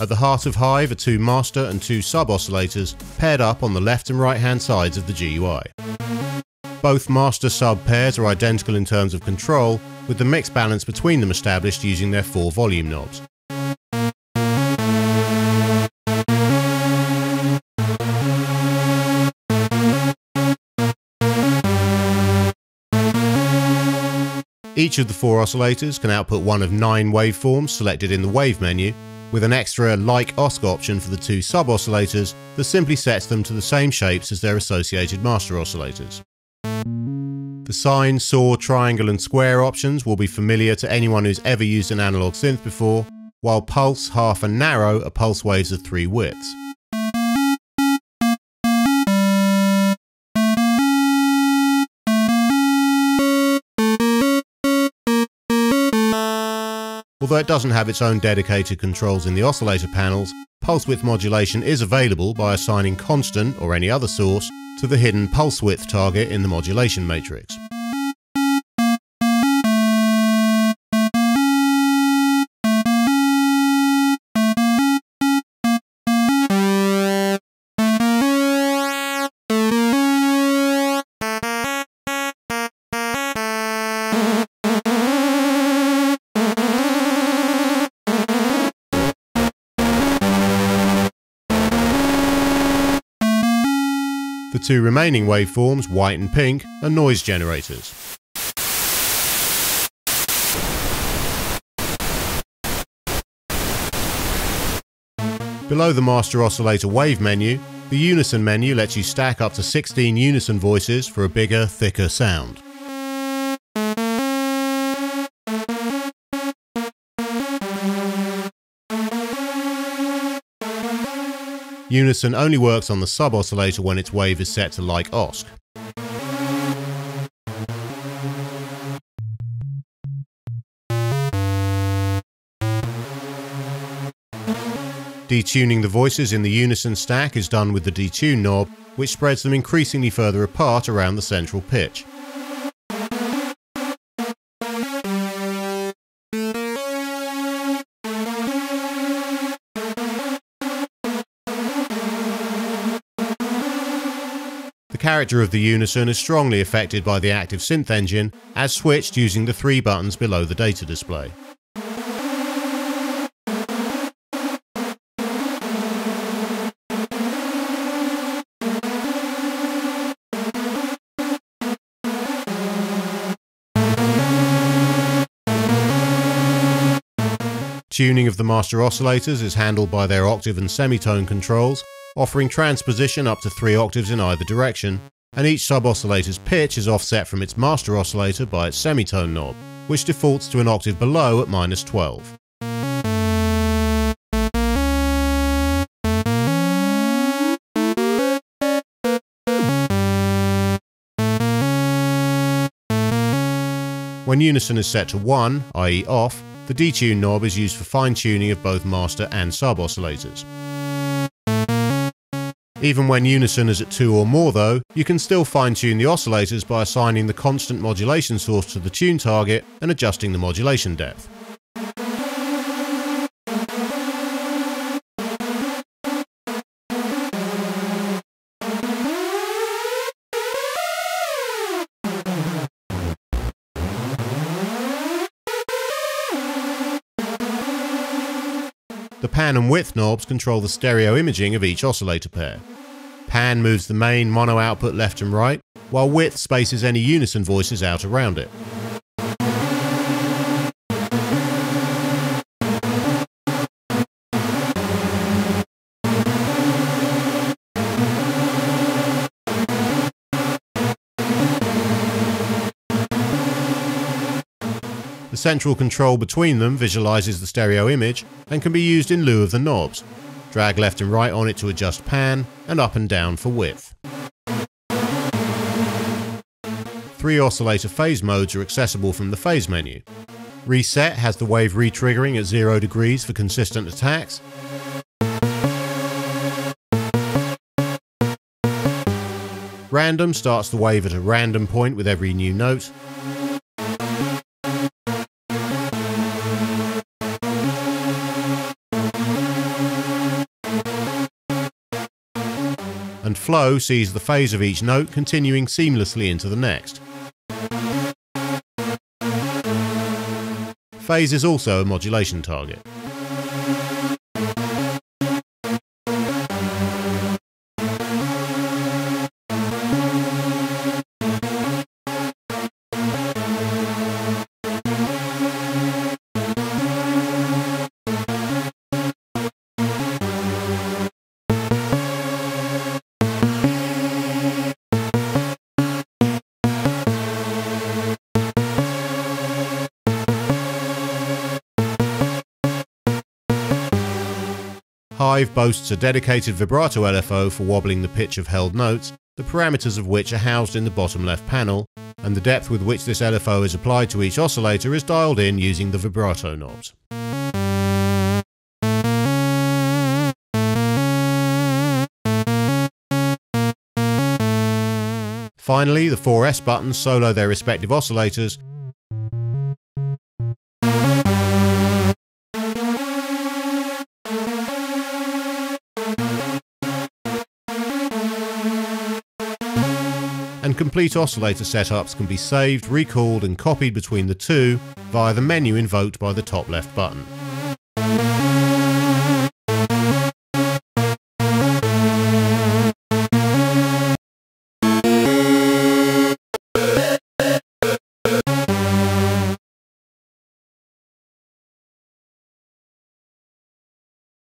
At the heart of Hive are two master and two sub-oscillators paired up on the left and right hand sides of the GUI. Both master-sub pairs are identical in terms of control, with the mix balance between them established using their four volume knobs. Each of the four oscillators can output one of nine waveforms selected in the Wave menu, with an extra like OSC option for the two sub-oscillators that simply sets them to the same shapes as their associated master oscillators. The sine, saw, triangle and square options will be familiar to anyone who's ever used an analog synth before, while pulse, half and narrow are pulse waves of three widths. Although it doesn't have its own dedicated controls in the oscillator panels, pulse width modulation is available by assigning constant or any other source to the hidden pulse width target in the modulation matrix. Two remaining waveforms, white and pink, are noise generators. Below the master oscillator wave menu, the unison menu lets you stack up to 16 unison voices for a bigger, thicker sound. Unison only works on the sub-oscillator when its wave is set to like OSC. Detuning the voices in the unison stack is done with the detune knob, which spreads them increasingly further apart around the central pitch. Character of the Unison is strongly affected by the active synth engine, as switched using the three buttons below the data display. Tuning of the master oscillators is handled by their octave and semitone controls, offering transposition up to 3 octaves in either direction, and each sub-oscillator's pitch is offset from its master oscillator by its semitone knob, which defaults to an octave below at minus 12. When unison is set to 1, i.e. off, the detune knob is used for fine-tuning of both master and sub-oscillators. Even when unison is at 2 or more though, you can still fine tune the oscillators by assigning the constant modulation source to the tune target and adjusting the modulation depth. The pan and width knobs control the stereo imaging of each oscillator pair. Pan moves the main mono output left and right, while width spaces any unison voices out around it. The central control between them visualizes the stereo image and can be used in lieu of the knobs. Drag left and right on it to adjust pan, and up and down for width. Three oscillator phase modes are accessible from the phase menu. Reset has the wave retriggering at 0 degrees for consistent attacks, Random starts the wave at a random point with every new note, flow sees the phase of each note continuing seamlessly into the next. Phase is also a modulation target. Hive boasts a dedicated vibrato LFO for wobbling the pitch of held notes, the parameters of which are housed in the bottom left panel, and the depth with which this LFO is applied to each oscillator is dialed in using the vibrato knobs. Finally, the four S buttons solo their respective oscillators and complete oscillator setups can be saved, recalled and copied between the two via the menu invoked by the top left button.